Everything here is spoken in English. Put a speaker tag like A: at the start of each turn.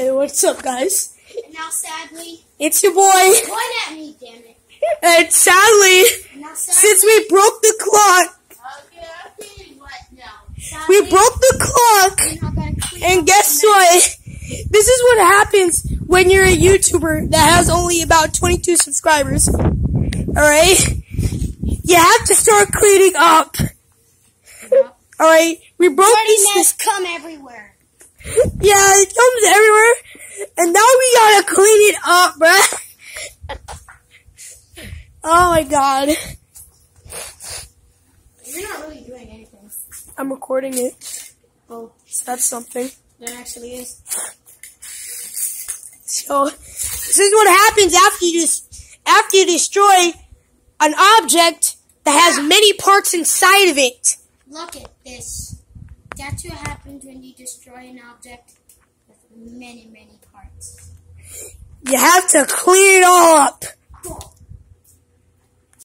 A: Hey, what's up, guys?
B: And now sadly,
A: It's your boy.
B: point at me, damn it.
A: And sadly,
B: And now sadly,
A: since we broke the clock,
B: okay, okay, what now?
A: we broke the clock.
B: we're not gonna clean
A: And guess
B: the
A: what? This is what happens when you're a YouTuber that has only about 22 subscribers. Alright? You have to start cleaning up. Alright? We broke
B: Dirty
A: these.
B: mess come everywhere.
A: Yeah, it comes everywhere. And now we gotta clean it up, bruh. Oh my god.
B: You're not really doing anything.
A: I'm recording it.
B: Oh,
A: That's something.
B: that actually is.
A: So, this is what happens after you just, after you destroy an object that has many parts inside of it.
B: Look at this. That's what happens when you destroy an object with many, many parts.
A: You have to clean up.